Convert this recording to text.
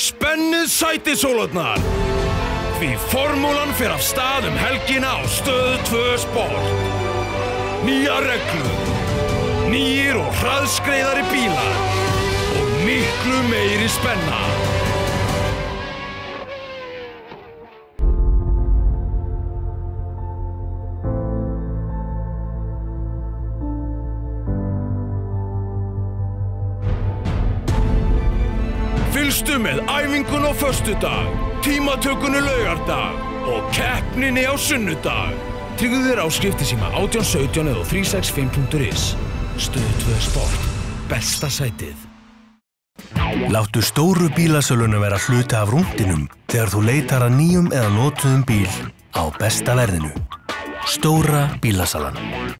Spennið sætisólotnar! Því formúlan fer af stað um helgina á stöðu 2 sport. Nýja reglur, nýjir og hraðskreiðari bílar og miklu meiri spenna. Fylgstu með æfingun á föstudag, tímatökunni laugardag og keppninni á sunnudag. Tryggðu þér áskrifti síma 1817 eða 365.is. Stöð 2 Sport. Besta sætið. Láttu stóru bílasöluna vera hluti af rúndinum þegar þú leitar að nýjum eða nótuðum bíl á besta verðinu. Stóra bílasalan.